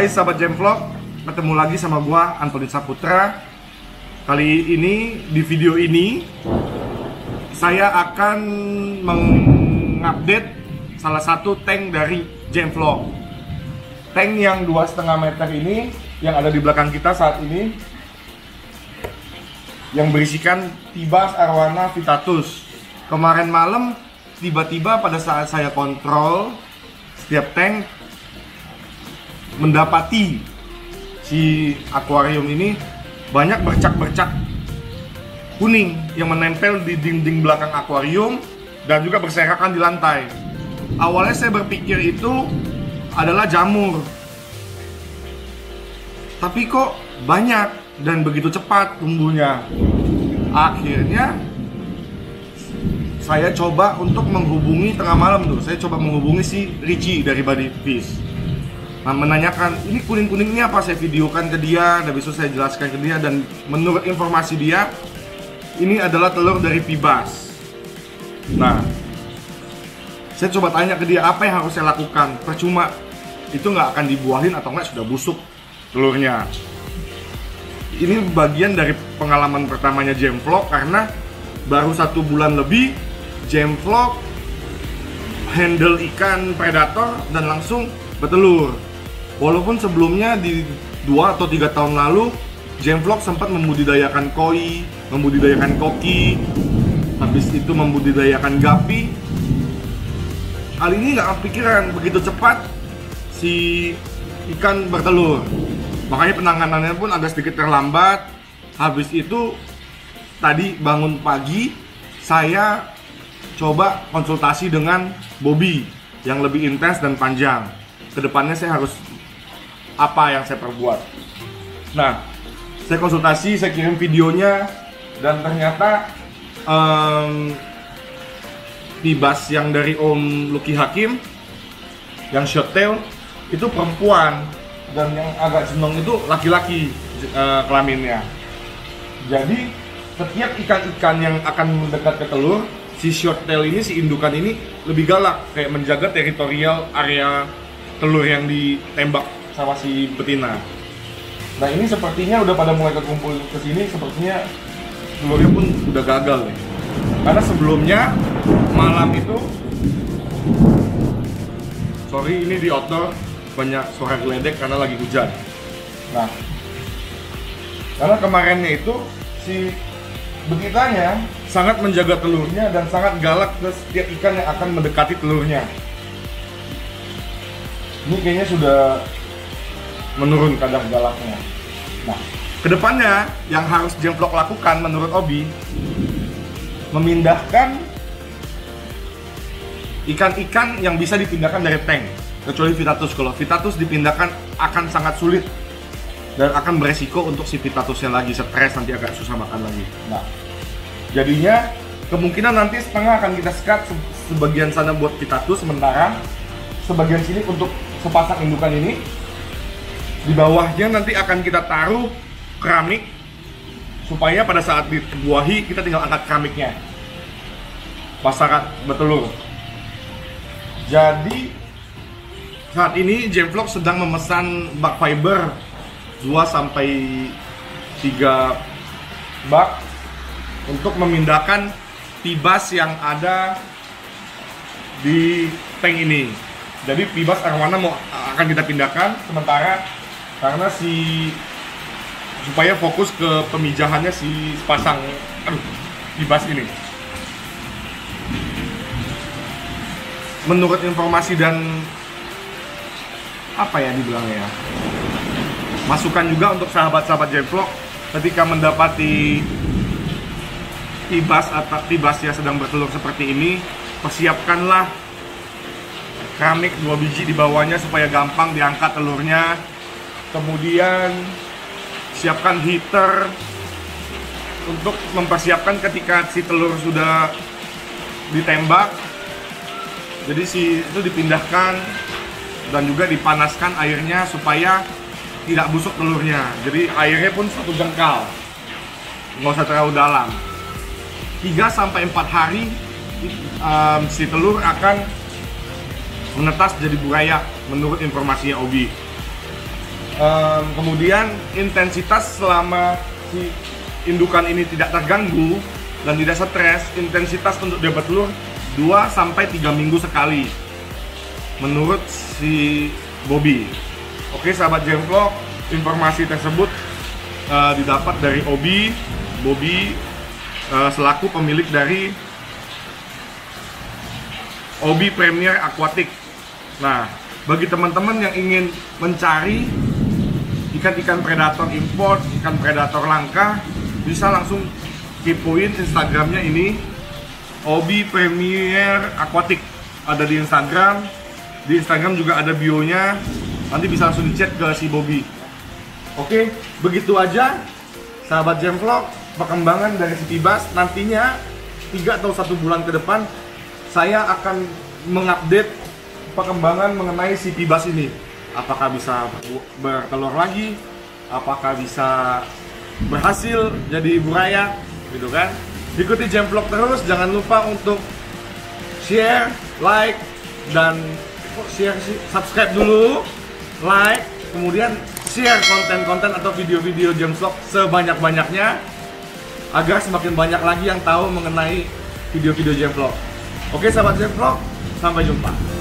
Hai sahabat Vlog, ketemu lagi sama gua Antoni Saputra. Kali ini di video ini saya akan mengupdate salah satu tank dari Vlog. Tank yang dua setengah meter ini yang ada di belakang kita saat ini yang berisikan Tibas Arwana Vitatus. Kemarin malam tiba-tiba pada saat saya kontrol setiap tank mendapati si akuarium ini banyak bercak-bercak kuning yang menempel di dinding belakang akuarium dan juga berserakan di lantai. Awalnya saya berpikir itu adalah jamur. Tapi kok banyak dan begitu cepat tumbuhnya. Akhirnya saya coba untuk menghubungi tengah malam tuh. Saya coba menghubungi si Richie dari Body Fish Nah, menanyakan ini kuning-kuning ini apa saya videokan ke dia dan besok saya jelaskan ke dia dan menurut informasi dia ini adalah telur dari pibas. Nah, saya coba tanya ke dia apa yang harus saya lakukan. Percuma itu nggak akan dibuahin atau nggak sudah busuk telurnya. Ini bagian dari pengalaman pertamanya Vlog karena baru satu bulan lebih Vlog handle ikan predator dan langsung bertelur Walaupun sebelumnya di dua atau tiga tahun lalu Jamvlog sempat membudidayakan koi, membudidayakan koki, habis itu membudidayakan gapi. Kali ini nggak kepikiran begitu cepat si ikan bertelur. Makanya penanganannya pun agak sedikit terlambat. Habis itu tadi bangun pagi saya coba konsultasi dengan Bobby yang lebih intens dan panjang. Ke depannya saya harus apa yang saya perbuat. Nah, saya konsultasi, saya kirim videonya dan ternyata um, Tibas yang dari Om Lucky Hakim yang short tail itu perempuan dan yang agak senong itu laki-laki uh, kelaminnya. Jadi setiap ikan-ikan yang akan mendekat ke telur, si short tail ini, si indukan ini lebih galak, kayak menjaga teritorial area telur yang ditembak sama si betina. Nah ini sepertinya udah pada mulai kekumpul ke sini, sepertinya telurnya pun udah gagal nih. Karena sebelumnya malam itu, sorry ini di outdoor banyak suara geledek karena lagi hujan. Nah, karena kemarinnya itu si betinanya sangat menjaga telurnya dan sangat galak ke setiap ikan yang akan mendekati telurnya. Ini kayaknya sudah menurun kadar galaknya. Nah, ke depannya yang harus Jemplok lakukan menurut Obi memindahkan ikan-ikan yang bisa dipindahkan dari tank kecuali Vitatus. Kalau Vitatus dipindahkan akan sangat sulit dan akan beresiko untuk si Vitatusnya lagi stres nanti agak susah makan lagi. Nah jadinya kemungkinan nanti setengah akan kita sekat sebagian sana buat Vitatus sementara sebagian sini untuk sepasang indukan ini di bawahnya nanti akan kita taruh keramik supaya pada saat dibuahi kita tinggal angkat keramiknya pasaran bertelur jadi saat ini Jamvlog sedang memesan bak fiber 2 sampai 3 bak untuk memindahkan tibas yang ada di tank ini. Jadi tibas arwana mau akan kita pindahkan sementara karena si supaya fokus ke pemijahannya si pasang aduh ibas ini. Menurut informasi dan apa ya dibilangnya ya? Masukan juga untuk sahabat-sahabat Jevlog ketika mendapati ibas atau ibas yang sedang bertelur seperti ini persiapkanlah keramik dua biji di bawahnya supaya gampang diangkat telurnya kemudian siapkan heater untuk mempersiapkan ketika si telur sudah ditembak. Jadi si itu dipindahkan dan juga dipanaskan airnya supaya tidak busuk telurnya. Jadi airnya pun satu jengkal. Nggak usah terlalu dalam. 3 sampai 4 hari um, si telur akan menetas jadi buraya menurut informasinya Obi Em, kemudian intensitas selama si indukan ini tidak terganggu dan tidak stres, intensitas untuk dia bertelur 2 sampai 3 minggu sekali. Menurut si Bobby. Oke, sahabat Jemvlog, informasi tersebut eh, didapat dari Obi, Bobby eh, selaku pemilik dari Obi Premier Aquatic. Nah, bagi teman-teman yang ingin mencari ikan-ikan predator import, ikan predator langka, bisa langsung kepoin Instagramnya ini Obi Premier Aquatic. Ada di Instagram di Instagram juga ada bionya. Nanti bisa langsung dichat ke si Bobby. Oke begitu aja sahabat Jam Vlog perkembangan dari si Tibas nantinya tiga atau satu bulan ke depan saya akan mengupdate perkembangan mengenai si Tibas ini apakah bisa bertelur lagi? Apakah bisa berhasil jadi ibu raya? Gitu kan? Ikuti Jam Vlog terus. Jangan lupa untuk share like dan share subscribe dulu like kemudian share konten-konten atau video-video Jam Vlog sebanyak-banyaknya agar semakin banyak lagi yang tahu mengenai video-video Jam Vlog oke sahabat Jam Vlog sampai jumpa